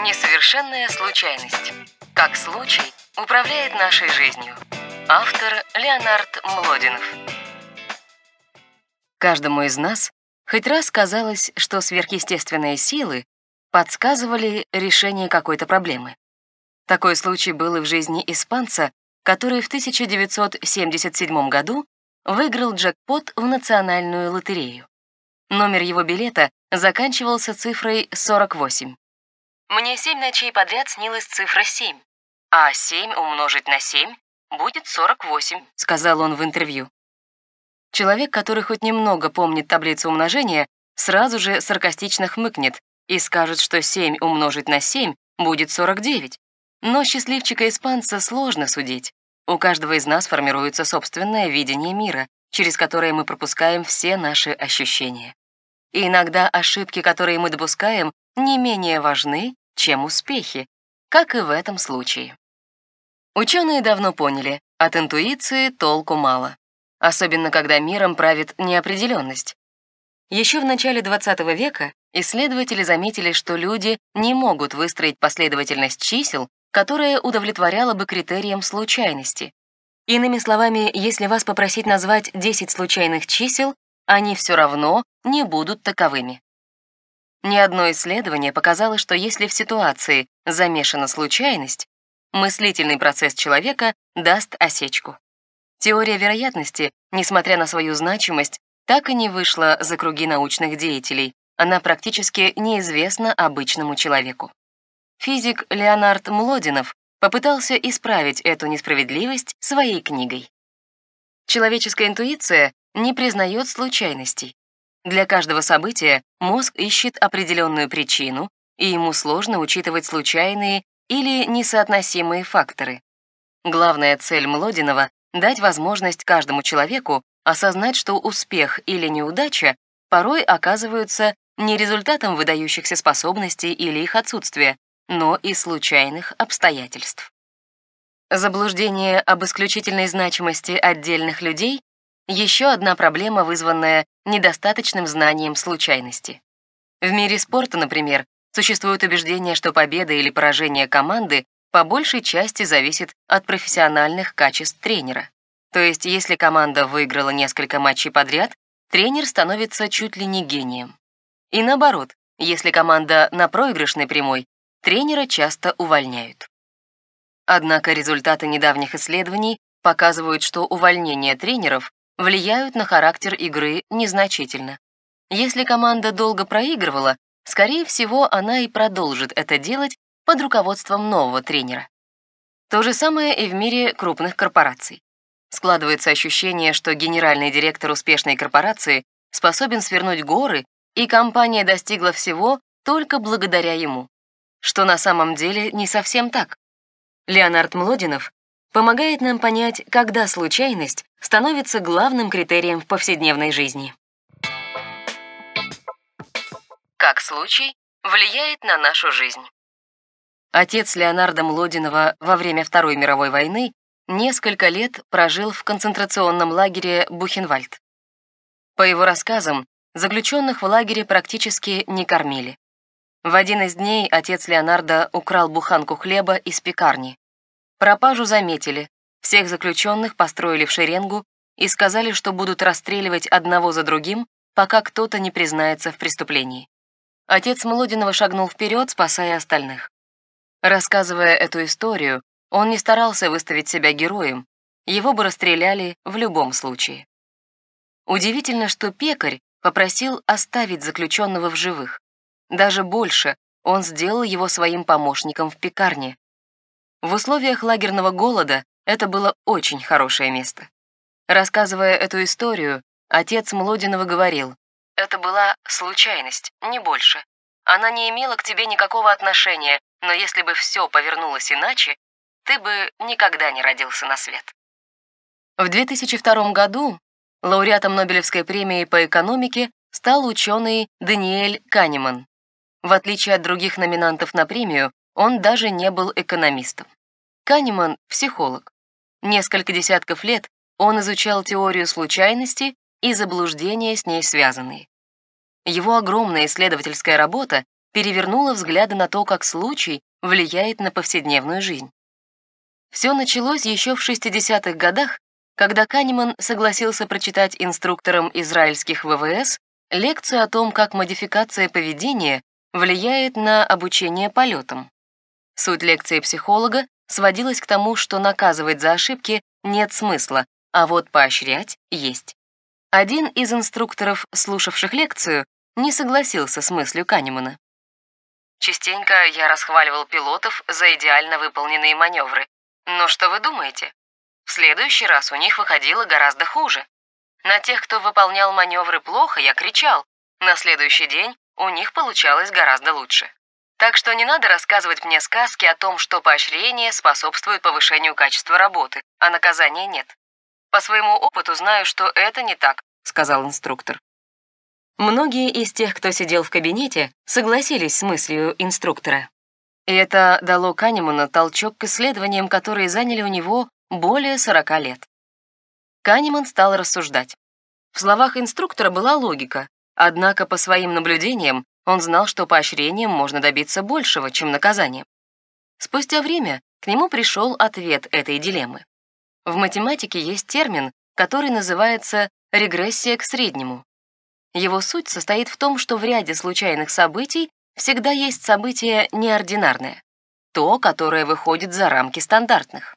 Несовершенная случайность. Как случай управляет нашей жизнью. Автор Леонард Млодинов. Каждому из нас хоть раз казалось, что сверхъестественные силы подсказывали решение какой-то проблемы. Такой случай был и в жизни испанца, который в 1977 году выиграл джекпот в национальную лотерею. Номер его билета заканчивался цифрой 48. Мне семь ночей подряд снилась цифра 7, а 7 умножить на 7 будет 48, сказал он в интервью. Человек, который хоть немного помнит таблицу умножения, сразу же саркастично хмыкнет и скажет, что 7 умножить на 7 будет 49. Но счастливчика-испанца сложно судить. У каждого из нас формируется собственное видение мира, через которое мы пропускаем все наши ощущения. И иногда ошибки, которые мы допускаем, не менее важны, чем успехи, как и в этом случае. Ученые давно поняли, от интуиции толку мало, особенно когда миром правит неопределенность. Еще в начале 20 века исследователи заметили, что люди не могут выстроить последовательность чисел, которая удовлетворяла бы критериям случайности. Иными словами, если вас попросить назвать 10 случайных чисел, они все равно не будут таковыми. Ни одно исследование показало, что если в ситуации замешана случайность, мыслительный процесс человека даст осечку. Теория вероятности, несмотря на свою значимость, так и не вышла за круги научных деятелей, она практически неизвестна обычному человеку. Физик Леонард Млодинов попытался исправить эту несправедливость своей книгой. Человеческая интуиция не признает случайностей. Для каждого события мозг ищет определенную причину, и ему сложно учитывать случайные или несоотносимые факторы. Главная цель Млодинова — дать возможность каждому человеку осознать, что успех или неудача порой оказываются не результатом выдающихся способностей или их отсутствия, но и случайных обстоятельств. Заблуждение об исключительной значимости отдельных людей — еще одна проблема, вызванная недостаточным знанием случайности. В мире спорта, например, существует убеждение, что победа или поражение команды по большей части зависит от профессиональных качеств тренера. То есть, если команда выиграла несколько матчей подряд, тренер становится чуть ли не гением. И наоборот, если команда на проигрышной прямой, тренера часто увольняют. Однако результаты недавних исследований показывают, что увольнение тренеров влияют на характер игры незначительно. Если команда долго проигрывала, скорее всего, она и продолжит это делать под руководством нового тренера. То же самое и в мире крупных корпораций. Складывается ощущение, что генеральный директор успешной корпорации способен свернуть горы, и компания достигла всего только благодаря ему что на самом деле не совсем так. Леонард Млодинов помогает нам понять, когда случайность становится главным критерием в повседневной жизни. Как случай влияет на нашу жизнь? Отец Леонарда Млодинова во время Второй мировой войны несколько лет прожил в концентрационном лагере Бухенвальд. По его рассказам, заключенных в лагере практически не кормили. В один из дней отец Леонардо украл буханку хлеба из пекарни. Пропажу заметили, всех заключенных построили в шеренгу и сказали, что будут расстреливать одного за другим, пока кто-то не признается в преступлении. Отец Млодинова шагнул вперед, спасая остальных. Рассказывая эту историю, он не старался выставить себя героем, его бы расстреляли в любом случае. Удивительно, что пекарь попросил оставить заключенного в живых. Даже больше, он сделал его своим помощником в пекарне. В условиях лагерного голода это было очень хорошее место. Рассказывая эту историю, отец Млодинова говорил, «Это была случайность, не больше. Она не имела к тебе никакого отношения, но если бы все повернулось иначе, ты бы никогда не родился на свет». В 2002 году лауреатом Нобелевской премии по экономике стал ученый Даниэль Канеман. В отличие от других номинантов на премию, он даже не был экономистом. Канеман — психолог. Несколько десятков лет он изучал теорию случайности и заблуждения с ней связанные. Его огромная исследовательская работа перевернуло взгляды на то, как случай влияет на повседневную жизнь. Все началось еще в 60-х годах, когда Канеман согласился прочитать инструкторам израильских ВВС лекцию о том, как модификация поведения влияет на обучение полетам. Суть лекции психолога сводилась к тому, что наказывать за ошибки нет смысла, а вот поощрять есть. Один из инструкторов, слушавших лекцию, не согласился с мыслью Канемана. Частенько я расхваливал пилотов за идеально выполненные маневры. Но что вы думаете? В следующий раз у них выходило гораздо хуже. На тех, кто выполнял маневры плохо, я кричал. На следующий день у них получалось гораздо лучше. Так что не надо рассказывать мне сказки о том, что поощрение способствует повышению качества работы, а наказания нет. По своему опыту знаю, что это не так, сказал инструктор. Многие из тех, кто сидел в кабинете, согласились с мыслью инструктора. И это дало Канеману толчок к исследованиям, которые заняли у него более 40 лет. Канеман стал рассуждать. В словах инструктора была логика, однако по своим наблюдениям он знал, что поощрением можно добиться большего, чем наказанием. Спустя время к нему пришел ответ этой дилеммы. В математике есть термин, который называется регрессия к среднему. Его суть состоит в том, что в ряде случайных событий всегда есть событие неординарное, то, которое выходит за рамки стандартных.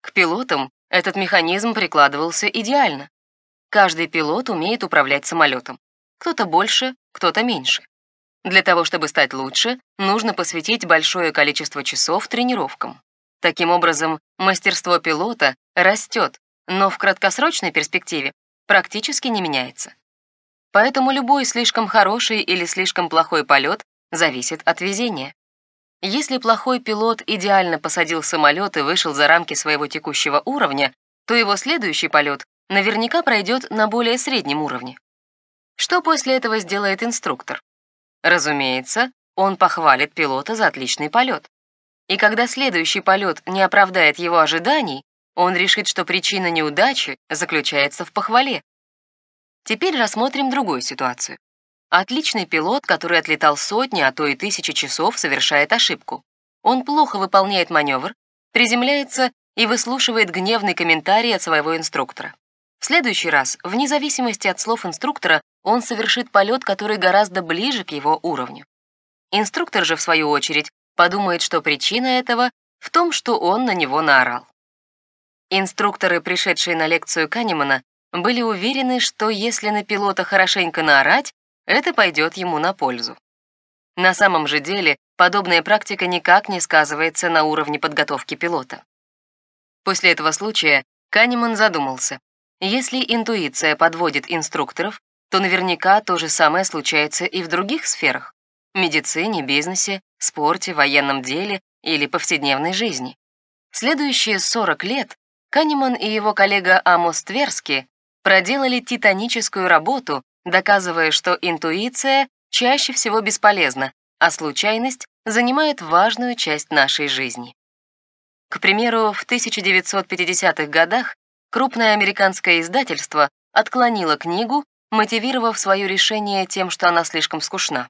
К пилотам этот механизм прикладывался идеально. Каждый пилот умеет управлять самолетом. Кто-то больше, кто-то меньше. Для того, чтобы стать лучше, нужно посвятить большое количество часов тренировкам. Таким образом, мастерство пилота растет, но в краткосрочной перспективе практически не меняется. Поэтому любой слишком хороший или слишком плохой полет зависит от везения. Если плохой пилот идеально посадил самолет и вышел за рамки своего текущего уровня, то его следующий полет наверняка пройдет на более среднем уровне. Что после этого сделает инструктор? Разумеется, он похвалит пилота за отличный полет. И когда следующий полет не оправдает его ожиданий, он решит, что причина неудачи заключается в похвале. Теперь рассмотрим другую ситуацию. Отличный пилот, который отлетал сотни, а то и тысячи часов, совершает ошибку. Он плохо выполняет маневр, приземляется и выслушивает гневный комментарий от своего инструктора. В следующий раз, вне зависимости от слов инструктора, он совершит полет, который гораздо ближе к его уровню. Инструктор же, в свою очередь, подумает, что причина этого в том, что он на него наорал. Инструкторы, пришедшие на лекцию Канемана, были уверены, что если на пилота хорошенько наорать, это пойдет ему на пользу. На самом же деле, подобная практика никак не сказывается на уровне подготовки пилота. После этого случая Канеман задумался, если интуиция подводит инструкторов, то наверняка то же самое случается и в других сферах — медицине, бизнесе, спорте, военном деле или повседневной жизни. Следующие 40 лет Канеман и его коллега Амос Тверски проделали титаническую работу, доказывая, что интуиция чаще всего бесполезна, а случайность занимает важную часть нашей жизни. К примеру, в 1950-х годах крупное американское издательство отклонило книгу, мотивировав свое решение тем, что она слишком скучна.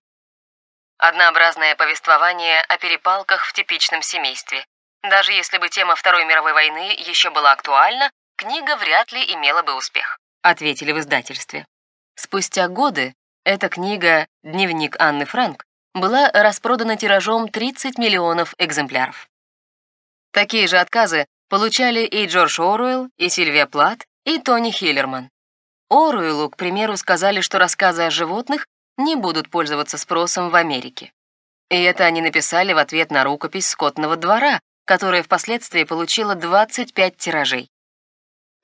Однообразное повествование о перепалках в типичном семействе. Даже если бы тема Второй мировой войны еще была актуальна, книга вряд ли имела бы успех, ответили в издательстве. Спустя годы эта книга «Дневник Анны Франк» была распродана тиражом 30 миллионов экземпляров. Такие же отказы получали и Джордж Оруэлл, и Сильвия Плат, и Тони Хиллерман. Оруэллу, к примеру, сказали, что рассказы о животных не будут пользоваться спросом в Америке. И это они написали в ответ на рукопись скотного двора, которая впоследствии получила 25 тиражей.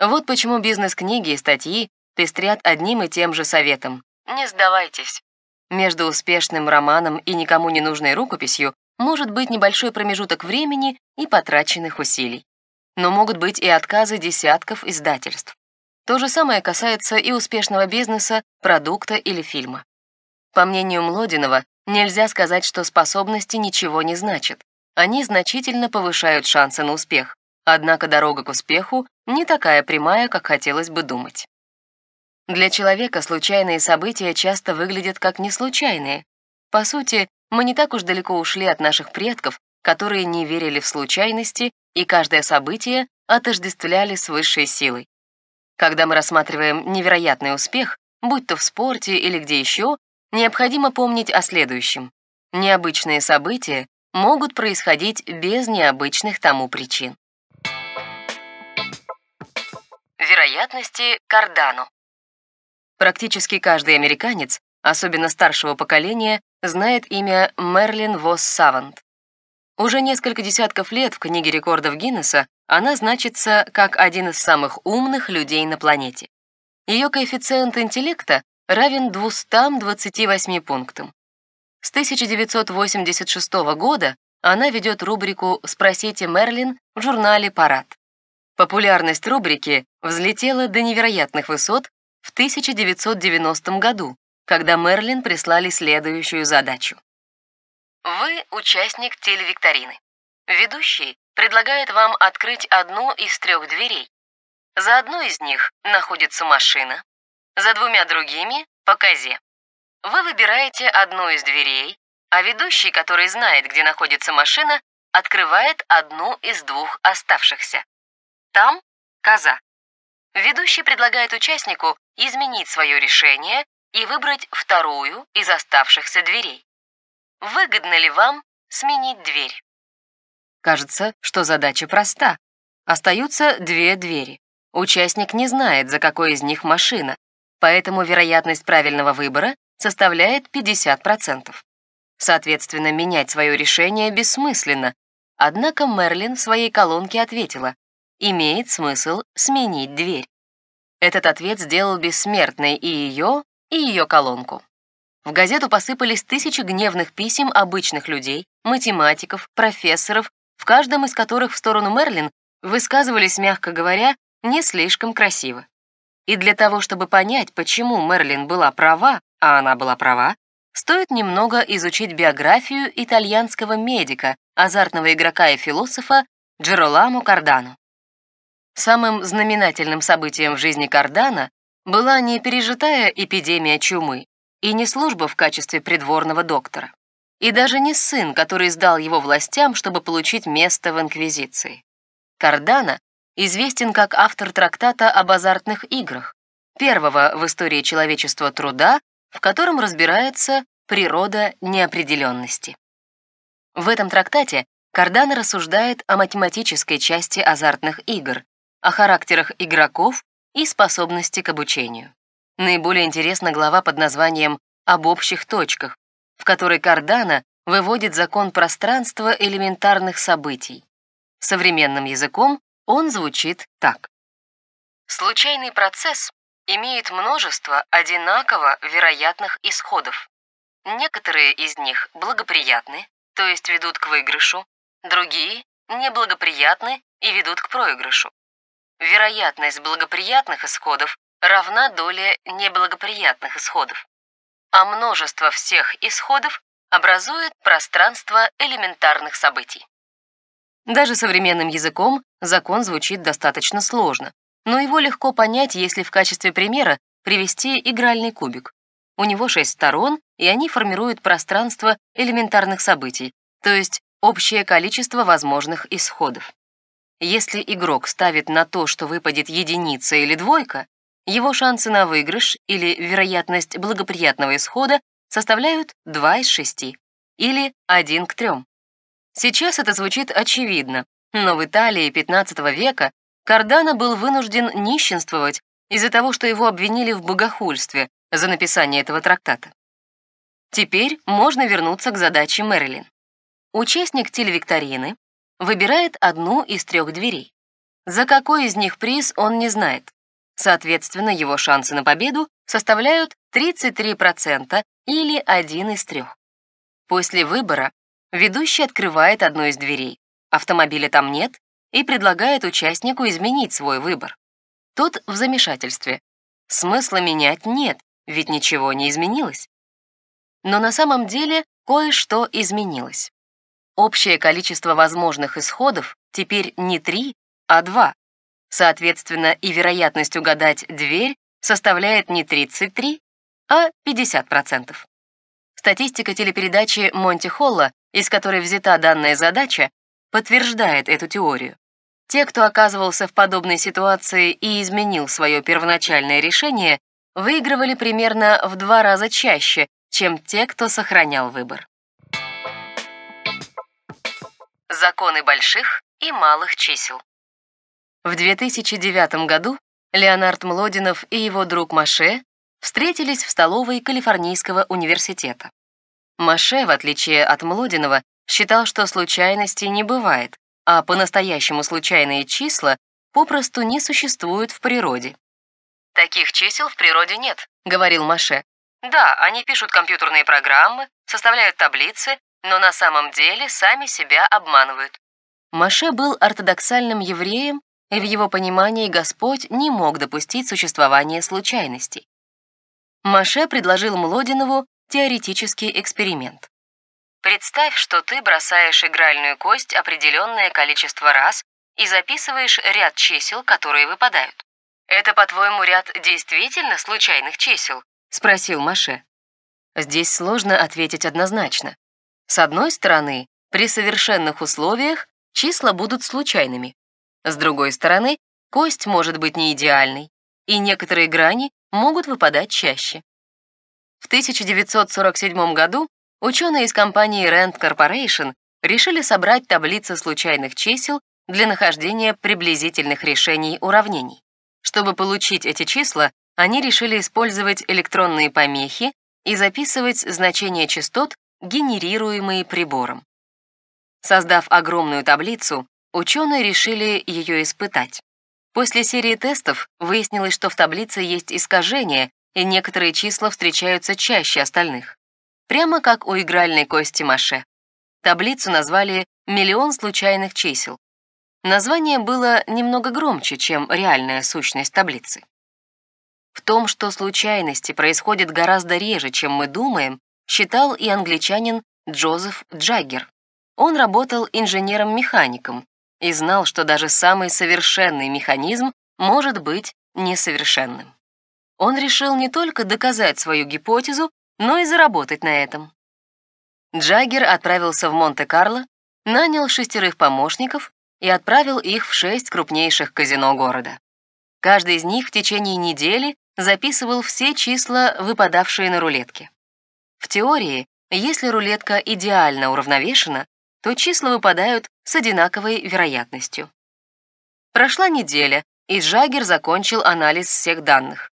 Вот почему бизнес-книги и статьи пестрят одним и тем же советом. Не сдавайтесь. Между успешным романом и никому не нужной рукописью может быть небольшой промежуток времени и потраченных усилий. Но могут быть и отказы десятков издательств. То же самое касается и успешного бизнеса, продукта или фильма. По мнению Млодинова, нельзя сказать, что способности ничего не значат. Они значительно повышают шансы на успех, однако дорога к успеху не такая прямая, как хотелось бы думать. Для человека случайные события часто выглядят как неслучайные. По сути, мы не так уж далеко ушли от наших предков, которые не верили в случайности и каждое событие отождествляли с высшей силой. Когда мы рассматриваем невероятный успех, будь то в спорте или где еще, необходимо помнить о следующем. Необычные события могут происходить без необычных тому причин. Вероятности Кардану Практически каждый американец, особенно старшего поколения, знает имя Мерлин Восс Савант. Уже несколько десятков лет в книге рекордов Гиннесса она значится как один из самых умных людей на планете. Ее коэффициент интеллекта равен 228 пунктам. С 1986 года она ведет рубрику «Спросите Мерлин» в журнале «Парад». Популярность рубрики взлетела до невероятных высот в 1990 году, когда Мерлин прислали следующую задачу. Вы участник телевикторины. Ведущий предлагает вам открыть одну из трех дверей. За одной из них находится машина, за двумя другими — по козе. Вы выбираете одну из дверей, а ведущий, который знает, где находится машина, открывает одну из двух оставшихся. Там — коза. Ведущий предлагает участнику изменить свое решение и выбрать вторую из оставшихся дверей. Выгодно ли вам сменить дверь? Кажется, что задача проста. Остаются две двери. Участник не знает, за какой из них машина, поэтому вероятность правильного выбора составляет 50%. Соответственно, менять свое решение бессмысленно. Однако Мерлин в своей колонке ответила, имеет смысл сменить дверь. Этот ответ сделал бессмертной и ее, и ее колонку. В газету посыпались тысячи гневных писем обычных людей, математиков, профессоров, в каждом из которых в сторону Мерлин высказывались, мягко говоря, не слишком красиво. И для того, чтобы понять, почему Мерлин была права, а она была права, стоит немного изучить биографию итальянского медика, азартного игрока и философа Джероламо Кардано. Самым знаменательным событием в жизни Кардана была не пережитая эпидемия чумы и не служба в качестве придворного доктора, и даже не сын, который сдал его властям, чтобы получить место в Инквизиции. Кардана известен как автор трактата об азартных играх, первого в истории человечества труда, в котором разбирается природа неопределенности. В этом трактате Кардана рассуждает о математической части азартных игр, о характерах игроков и способности к обучению. Наиболее интересна глава под названием «Об общих точках», в которой Кардана выводит закон пространства элементарных событий. Современным языком он звучит так. Случайный процесс имеет множество одинаково вероятных исходов. Некоторые из них благоприятны, то есть ведут к выигрышу, другие неблагоприятны и ведут к проигрышу вероятность благоприятных исходов равна доле неблагоприятных исходов, а множество всех исходов образует пространство элементарных событий. Даже современным языком закон звучит достаточно сложно, но его легко понять, если в качестве примера привести игральный кубик. У него шесть сторон, и они формируют пространство элементарных событий, то есть общее количество возможных исходов. Если игрок ставит на то, что выпадет единица или двойка, его шансы на выигрыш или вероятность благоприятного исхода составляют 2 из 6 или 1 к 3. Сейчас это звучит очевидно, но в Италии 15 века Кардано был вынужден нищенствовать из-за того, что его обвинили в богохульстве за написание этого трактата. Теперь можно вернуться к задаче Мэрилин. Участник телевикторины выбирает одну из трех дверей. За какой из них приз он не знает. Соответственно, его шансы на победу составляют 33% или один из трех. После выбора ведущий открывает одну из дверей. Автомобиля там нет и предлагает участнику изменить свой выбор. Тот в замешательстве. Смысла менять нет, ведь ничего не изменилось. Но на самом деле кое-что изменилось. Общее количество возможных исходов теперь не 3, а 2. Соответственно, и вероятность угадать дверь составляет не 33, а 50%. Статистика телепередачи Монти Холла, из которой взята данная задача, подтверждает эту теорию. Те, кто оказывался в подобной ситуации и изменил свое первоначальное решение, выигрывали примерно в два раза чаще, чем те, кто сохранял выбор. Законы больших и малых чисел. В 2009 году Леонард Млодинов и его друг Маше встретились в столовой Калифорнийского университета. Маше, в отличие от Млодинова, считал, что случайностей не бывает, а по-настоящему случайные числа попросту не существуют в природе. «Таких чисел в природе нет», — говорил Маше. «Да, они пишут компьютерные программы, составляют таблицы, но на самом деле сами себя обманывают». Маше был ортодоксальным евреем, в его понимании Господь не мог допустить существования случайностей. Маше предложил Млодинову теоретический эксперимент. Представь, что ты бросаешь игральную кость определенное количество раз и записываешь ряд чисел, которые выпадают. «Это, по-твоему, ряд действительно случайных чисел?» — спросил Маше. Здесь сложно ответить однозначно. С одной стороны, при совершенных условиях числа будут случайными. С другой стороны, кость может быть не идеальной, и некоторые грани могут выпадать чаще. В 1947 году ученые из компании Rand Corporation решили собрать таблицы случайных чисел для нахождения приблизительных решений уравнений. Чтобы получить эти числа, они решили использовать электронные помехи и записывать значения частот, генерируемые прибором. Создав огромную таблицу, ученые решили ее испытать. После серии тестов выяснилось, что в таблице есть искажения, и некоторые числа встречаются чаще остальных. Прямо как у игральной кости Маше. Таблицу назвали «Миллион случайных чисел». Название было немного громче, чем реальная сущность таблицы. В том, что случайности происходят гораздо реже, чем мы думаем, считал и англичанин Джозеф Джаггер. Он работал инженером-механиком и знал, что даже самый совершенный механизм может быть несовершенным. Он решил не только доказать свою гипотезу, но и заработать на этом. Джаггер отправился в Монте-Карло, нанял шестерых помощников и отправил их в шесть крупнейших казино города. Каждый из них в течение недели записывал все числа, выпадавшие на рулетке. В теории, если рулетка идеально уравновешена, то числа выпадают с одинаковой вероятностью. Прошла неделя, и Джаггер закончил анализ всех данных.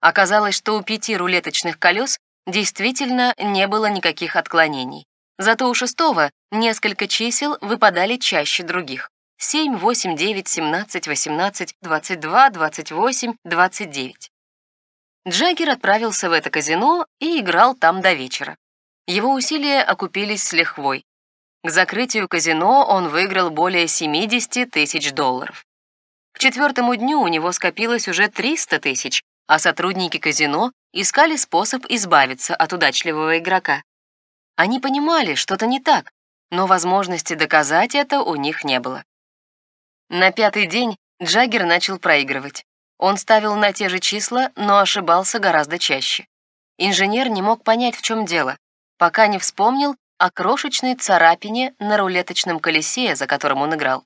Оказалось, что у пяти рулеточных колес действительно не было никаких отклонений. Зато у шестого несколько чисел выпадали чаще других. 7, 8, 9, 17, 18, 22, 28, 29. Джаггер отправился в это казино и играл там до вечера. Его усилия окупились с лихвой. К закрытию казино он выиграл более 70 тысяч долларов. К четвертому дню у него скопилось уже 300 тысяч, а сотрудники казино искали способ избавиться от удачливого игрока. Они понимали, что-то не так, но возможности доказать это у них не было. На пятый день Джаггер начал проигрывать. Он ставил на те же числа, но ошибался гораздо чаще. Инженер не мог понять, в чем дело, пока не вспомнил о крошечной царапине на рулеточном колесе, за которым он играл.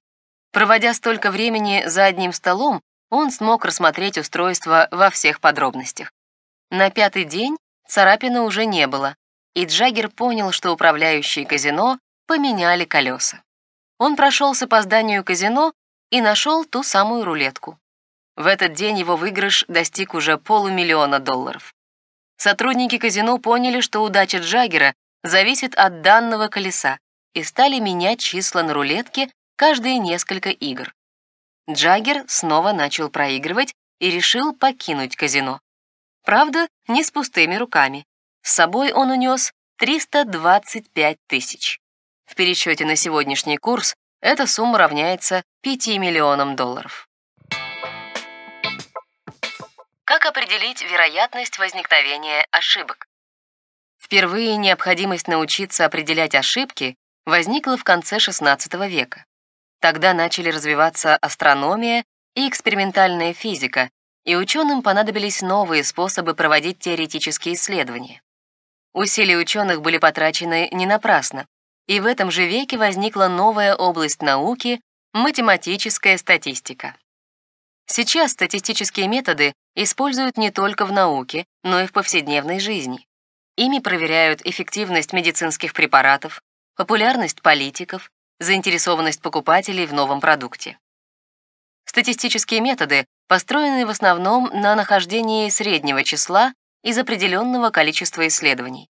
Проводя столько времени за одним столом, он смог рассмотреть устройство во всех подробностях. На пятый день царапины уже не было, и Джаггер понял, что управляющие казино поменяли колеса. Он прошелся по зданию казино и нашел ту самую рулетку. В этот день его выигрыш достиг уже полумиллиона долларов. Сотрудники казино поняли, что удача Джаггера зависит от данного колеса и стали менять числа на рулетке каждые несколько игр. Джаггер снова начал проигрывать и решил покинуть казино. Правда, не с пустыми руками. С собой он унес 325 тысяч. В пересчете на сегодняшний курс эта сумма равняется 5 миллионам долларов. Как определить вероятность возникновения ошибок? Впервые необходимость научиться определять ошибки возникла в конце XVI века. Тогда начали развиваться астрономия и экспериментальная физика, и ученым понадобились новые способы проводить теоретические исследования. Усилия ученых были потрачены не напрасно, и в этом же веке возникла новая область науки — математическая статистика. Сейчас статистические методы используют не только в науке, но и в повседневной жизни. Ими проверяют эффективность медицинских препаратов, популярность политиков, заинтересованность покупателей в новом продукте. Статистические методы построены в основном на нахождении среднего числа из определенного количества исследований.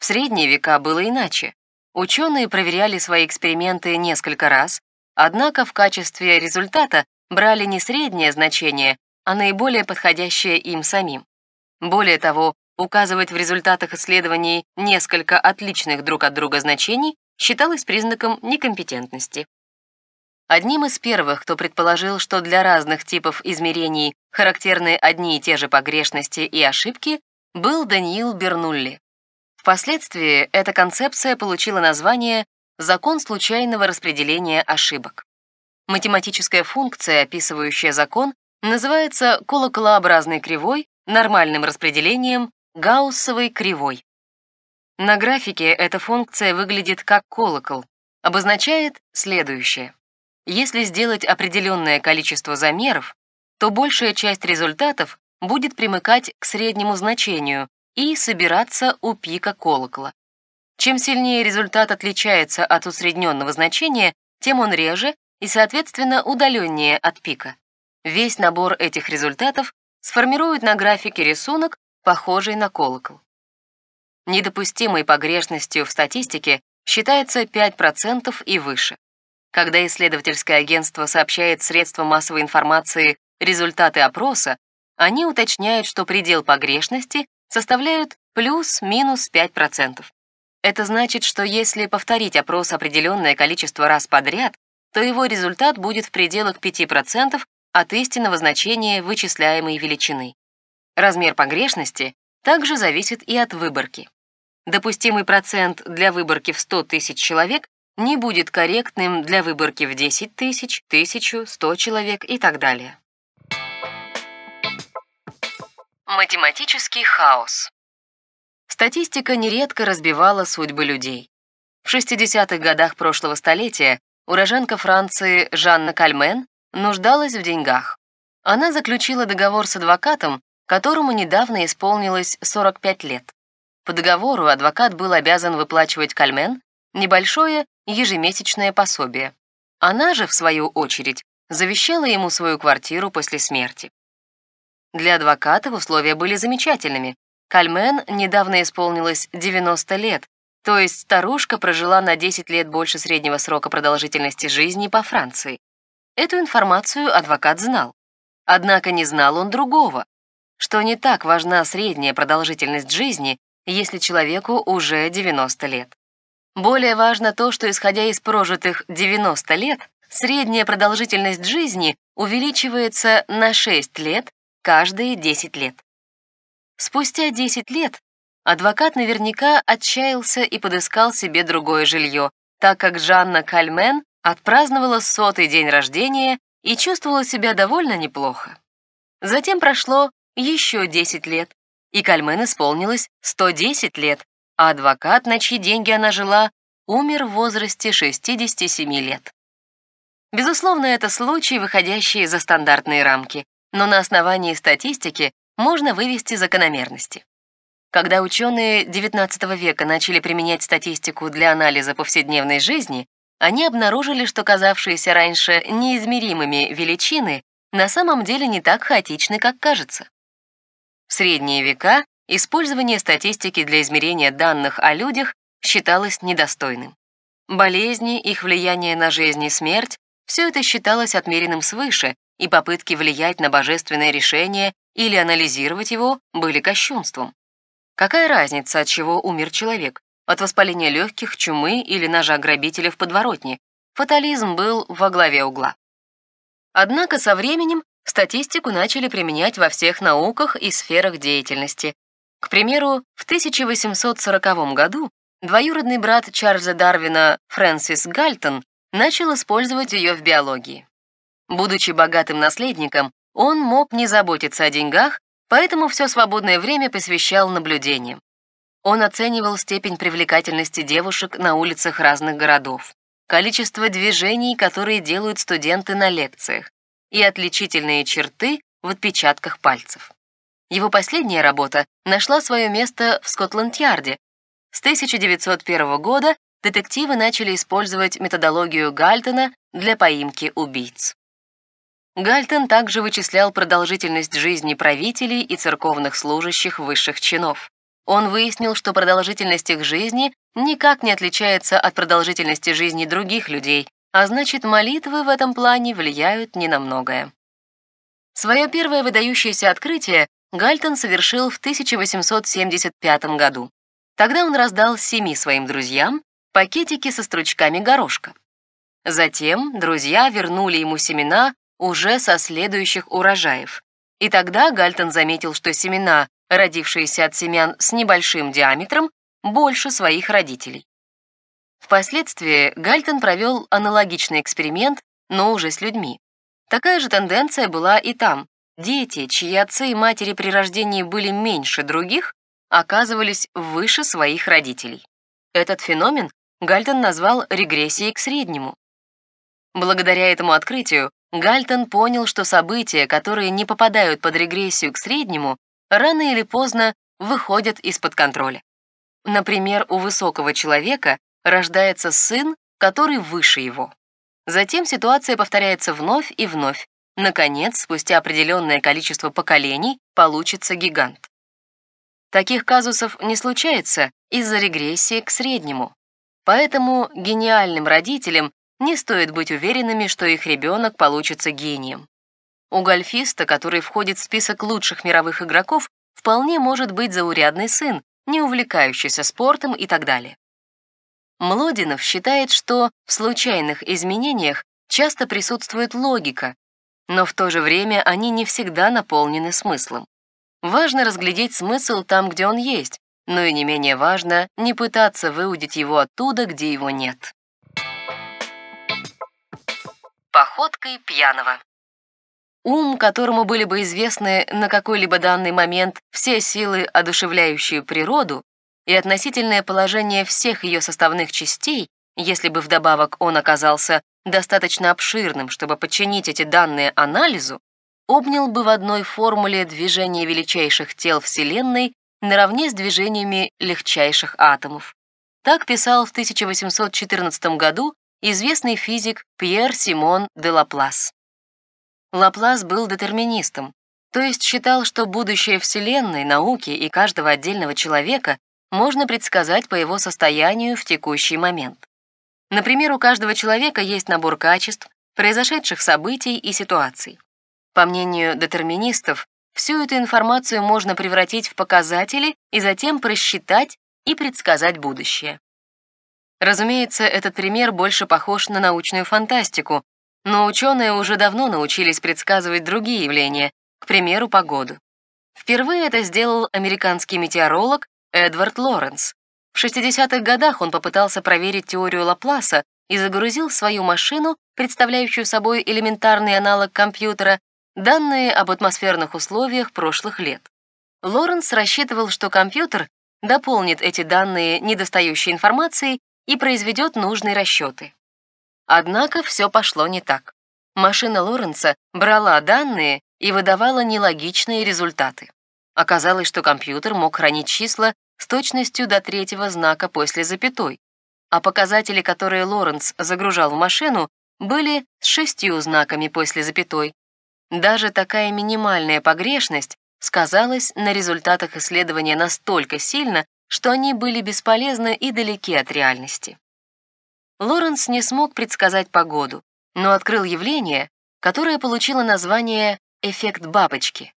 В средние века было иначе. Ученые проверяли свои эксперименты несколько раз, однако в качестве результата брали не среднее значение, а наиболее подходящее им самим. Более того, указывать в результатах исследований несколько отличных друг от друга значений считалось признаком некомпетентности. Одним из первых, кто предположил, что для разных типов измерений характерны одни и те же погрешности и ошибки, был Даниил Бернулли. Впоследствии эта концепция получила название «закон случайного распределения ошибок». Математическая функция, описывающая закон, называется колоколообразной кривой, нормальным распределением, гауссовой кривой. На графике эта функция выглядит как колокол, обозначает следующее. Если сделать определенное количество замеров, то большая часть результатов будет примыкать к среднему значению и собираться у пика колокола. Чем сильнее результат отличается от усредненного значения, тем он реже и, соответственно, удаленнее от пика. Весь набор этих результатов сформирует на графике рисунок, похожий на колокол. Недопустимой погрешностью в статистике считается 5% и выше. Когда исследовательское агентство сообщает средствам массовой информации результаты опроса, они уточняют, что предел погрешности составляют плюс-минус 5%. Это значит, что если повторить опрос определенное количество раз подряд, то его результат будет в пределах 5% от истинного значения вычисляемой величины. Размер погрешности также зависит и от выборки. Допустимый процент для выборки в 100 тысяч человек не будет корректным для выборки в 10 тысяч, 1000, 100 человек и так далее. Математический хаос. Статистика нередко разбивала судьбы людей. В 60-х годах прошлого столетия уроженка Франции Жанна Кальмен нуждалась в деньгах. Она заключила договор с адвокатом, которому недавно исполнилось 45 лет. По договору адвокат был обязан выплачивать Кальмен небольшое ежемесячное пособие. Она же, в свою очередь, завещала ему свою квартиру после смерти. Для адвоката условия были замечательными. Кальмен недавно исполнилось 90 лет, то есть старушка прожила на 10 лет больше среднего срока продолжительности жизни по Франции. Эту информацию адвокат знал. Однако не знал он другого, что не так важна средняя продолжительность жизни, если человеку уже 90 лет. Более важно то, что, исходя из прожитых 90 лет, средняя продолжительность жизни увеличивается на 6 лет каждые 10 лет. Спустя 10 лет адвокат наверняка отчаялся и подыскал себе другое жилье, так как Жанна Кальмен отпраздновала сотый день рождения и чувствовала себя довольно неплохо. Затем прошло еще 10 лет, и Кальмен исполнилось 110 лет, а адвокат, на чьи деньги она жила, умер в возрасте 67 лет. Безусловно, это случай, выходящий за стандартные рамки, но на основании статистики можно вывести закономерности. Когда ученые XIX века начали применять статистику для анализа повседневной жизни, они обнаружили, что казавшиеся раньше неизмеримыми величины на самом деле не так хаотичны, как кажется. Средние века Использование статистики для измерения данных о людях считалось недостойным. Болезни, их влияние на жизнь и смерть — все это считалось отмеренным свыше, и попытки влиять на божественное решение или анализировать его были кощунством. Какая разница, от чего умер человек? От воспаления легких, чумы или ножа грабителя в подворотне? Фатализм был во главе угла. Однако со временем статистику начали применять во всех науках и сферах деятельности, к примеру, в 1840 году двоюродный брат Чарльза Дарвина Фрэнсис Гальтон начал использовать ее в биологии. Будучи богатым наследником, он мог не заботиться о деньгах, поэтому все свободное время посвящал наблюдениям. Он оценивал степень привлекательности девушек на улицах разных городов, количество движений, которые делают студенты на лекциях, и отличительные черты в отпечатках пальцев. Его последняя работа нашла свое место в Скотланд-Ярде. С 1901 года детективы начали использовать методологию Гальтона для поимки убийц. Гальтон также вычислял продолжительность жизни правителей и церковных служащих высших чинов. Он выяснил, что продолжительность их жизни никак не отличается от продолжительности жизни других людей, а значит, молитвы в этом плане влияют не на многое. Свое первое выдающееся открытие Гальтон совершил в 1875 году. Тогда он раздал семи своим друзьям пакетики со стручками горошка. Затем друзья вернули ему семена уже со следующих урожаев. И тогда Гальтон заметил, что семена, родившиеся от семян с небольшим диаметром, больше своих родителей. Впоследствии Гальтон провел аналогичный эксперимент, но уже с людьми. Такая же тенденция была и там. Дети, чьи отцы и матери при рождении были меньше других, оказывались выше своих родителей. Этот феномен Гальтон назвал регрессией к среднему. Благодаря этому открытию Гальтон понял, что события, которые не попадают под регрессию к среднему, рано или поздно выходят из-под контроля. Например, у высокого человека рождается сын, который выше его. Затем ситуация повторяется вновь и вновь. Наконец, спустя определенное количество поколений, получится гигант. Таких казусов не случается из-за регрессии к среднему. Поэтому гениальным родителям не стоит быть уверенными, что их ребенок получится гением. У гольфиста, который входит в список лучших мировых игроков, вполне может быть заурядный сын, не увлекающийся спортом и так далее. Млодинов считает, что в случайных изменениях часто присутствует логика, но в то же время они не всегда наполнены смыслом. Важно разглядеть смысл там, где он есть, но и не менее важно не пытаться выудить его оттуда, где его нет походкой пьяного. Ум, которому были бы известны на какой-либо данный момент все силы, одушевляющие природу, и относительное положение всех ее составных частей, если бы вдобавок он оказался достаточно обширным, чтобы подчинить эти данные анализу, обнял бы в одной формуле движение величайших тел Вселенной наравне с движениями легчайших атомов. Так писал в 1814 году известный физик Пьер Симон де Лаплас. Лаплас был детерминистом, то есть считал, что будущее Вселенной, науки и каждого отдельного человека можно предсказать по его состоянию в текущий момент. Например, у каждого человека есть набор качеств, произошедших событий и ситуаций. По мнению детерминистов, всю эту информацию можно превратить в показатели и затем просчитать и предсказать будущее. Разумеется, этот пример больше похож на научную фантастику, но ученые уже давно научились предсказывать другие явления, к примеру, погоду. Впервые это сделал американский метеоролог Эдвард Лоренс. В 60-х годах он попытался проверить теорию Лапласа и загрузил в свою машину, представляющую собой элементарный аналог компьютера, данные об атмосферных условиях прошлых лет. Лоренс рассчитывал, что компьютер дополнит эти данные недостающей информацией и произведет нужные расчеты. Однако все пошло не так. Машина Лоренца брала данные и выдавала нелогичные результаты. Оказалось, что компьютер мог хранить числа с точностью до третьего знака после запятой, а показатели, которые Лоренц загружал в машину, были с шестью знаками после запятой. Даже такая минимальная погрешность сказалась на результатах исследования настолько сильно, что они были бесполезны и далеки от реальности. Лоренс не смог предсказать погоду, но открыл явление, которое получило название «эффект бабочки».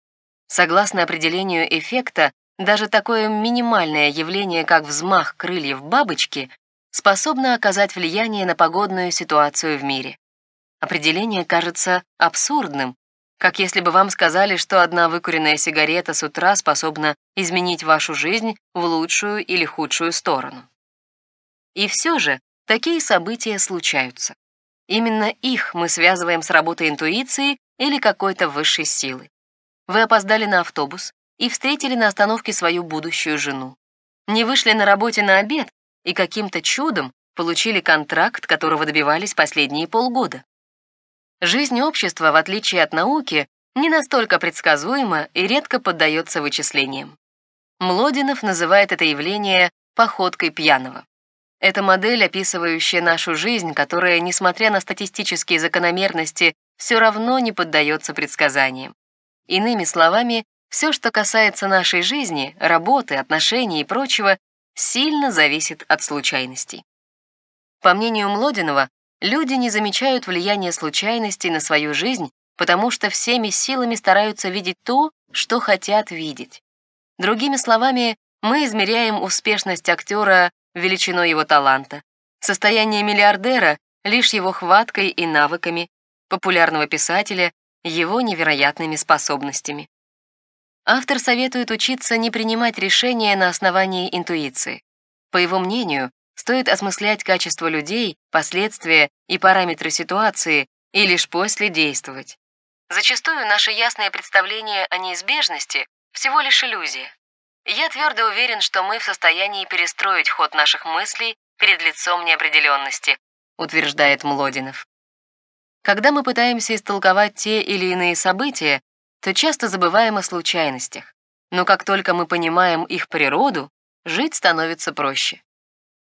Согласно определению эффекта, даже такое минимальное явление, как взмах крыльев бабочки, способно оказать влияние на погодную ситуацию в мире. Определение кажется абсурдным, как если бы вам сказали, что одна выкуренная сигарета с утра способна изменить вашу жизнь в лучшую или худшую сторону. И все же такие события случаются. Именно их мы связываем с работой интуиции или какой-то высшей силы. Вы опоздали на автобус и встретили на остановке свою будущую жену. не вышли на работе на обед и каким-то чудом получили контракт, которого добивались последние полгода. Жизнь общества, в отличие от науки, не настолько предсказуема и редко поддается вычислениям. Млодинов называет это явление «походкой пьяного». Это модель, описывающая нашу жизнь, которая, несмотря на статистические закономерности, все равно не поддается предсказаниям. Иными словами, все, что касается нашей жизни, работы, отношений и прочего, сильно зависит от случайностей. По мнению Млодинова, люди не замечают влияния случайностей на свою жизнь, потому что всеми силами стараются видеть то, что хотят видеть. Другими словами, мы измеряем успешность актера величиной его таланта, состояние миллиардера лишь его хваткой и навыками, популярного писателя его невероятными способностями. Автор советует учиться не принимать решения на основании интуиции. По его мнению, стоит осмыслять качество людей, последствия и параметры ситуации и лишь после действовать. Зачастую наше ясное представление о неизбежности всего лишь иллюзия. Я твердо уверен, что мы в состоянии перестроить ход наших мыслей перед лицом неопределенности, утверждает Млодинов. Когда мы пытаемся истолковать те или иные события, то часто забываем о случайностях. Но как только мы понимаем их природу, жить становится проще.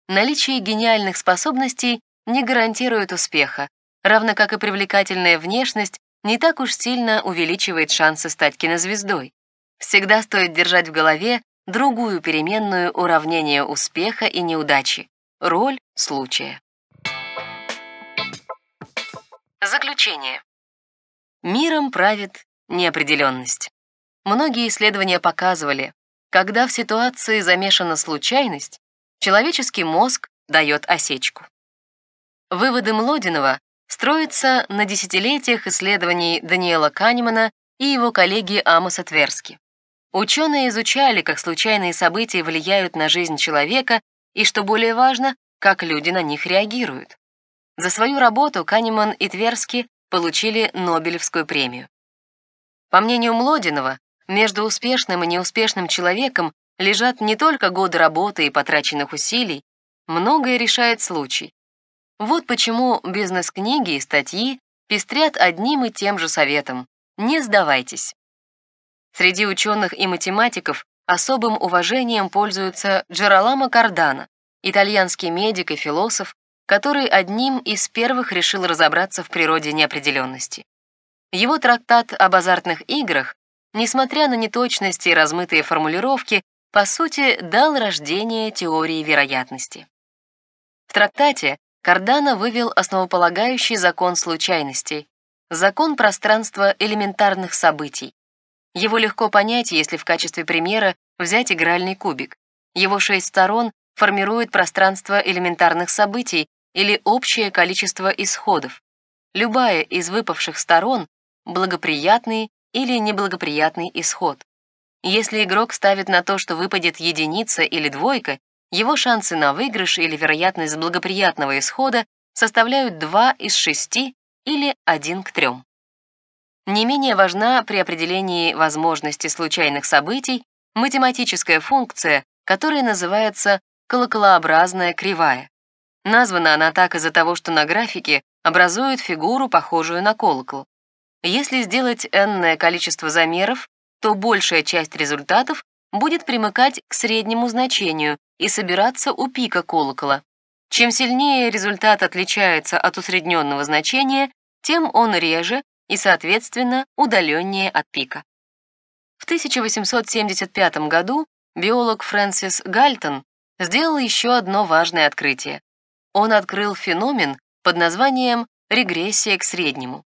Наличие гениальных способностей не гарантирует успеха, равно как и привлекательная внешность не так уж сильно увеличивает шансы стать кинозвездой. Всегда стоит держать в голове другую переменную уравнения успеха и неудачи — роль случая. Заключение. Миром правит неопределенность. Многие исследования показывали, когда в ситуации замешана случайность, человеческий мозг дает осечку. Выводы Млодинова строятся на десятилетиях исследований Даниэла Канемана и его коллеги Амоса Тверски. Ученые изучали, как случайные события влияют на жизнь человека и, что более важно, как люди на них реагируют. За свою работу Канеман и Тверски получили Нобелевскую премию. По мнению Млодинова, между успешным и неуспешным человеком лежат не только годы работы и потраченных усилий, многое решает случай. Вот почему бизнес-книги и статьи пестрят одним и тем же советом — не сдавайтесь. Среди ученых и математиков особым уважением пользуется Джероламо Кардано, итальянский медик и философ, который одним из первых решил разобраться в природе неопределенности. Его трактат об азартных играх, несмотря на неточности и размытые формулировки, по сути, дал рождение теории вероятности. В трактате Кардано вывел основополагающий закон случайностей, закон пространства элементарных событий. Его легко понять, если в качестве примера взять игральный кубик. Его шесть сторон формируют пространство элементарных событий или общее количество исходов. Любая из выпавших сторон благоприятный или неблагоприятный исход. Если игрок ставит на то, что выпадет единица или двойка, его шансы на выигрыш или вероятность благоприятного исхода составляют 2 из 6 или 1 к 3. Не менее важна при определении возможности случайных событий математическая функция, которая называется колоколообразная кривая. Названа она так из-за того, что на графике образует фигуру, похожую на колокол. Если сделать n количество замеров, то большая часть результатов будет примыкать к среднему значению и собираться у пика колокола. Чем сильнее результат отличается от усредненного значения, тем он реже и, соответственно, удаленнее от пика. В 1875 году биолог Фрэнсис Гальтон сделал еще одно важное открытие. Он открыл феномен под названием регрессия к среднему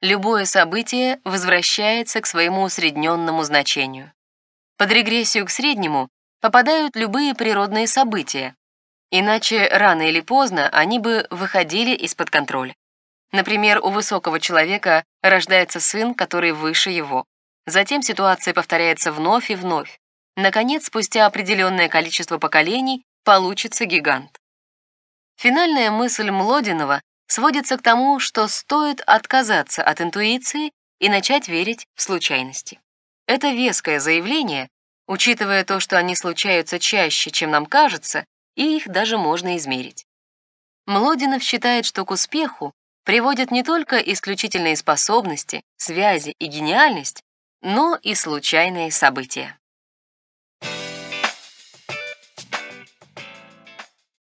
любое событие возвращается к своему усредненному значению. Под регрессию к среднему попадают любые природные события, иначе рано или поздно они бы выходили из-под контроля. Например, у высокого человека рождается сын, который выше его. Затем ситуация повторяется вновь и вновь. Наконец, спустя определенное количество поколений, получится гигант. Финальная мысль Млодинова сводится к тому, что стоит отказаться от интуиции и начать верить в случайности. Это веское заявление учитывая то, что они случаются чаще, чем нам кажется, и их даже можно измерить. Млодинов считает, что к успеху приводят не только исключительные способности, связи и гениальность, но и случайные события.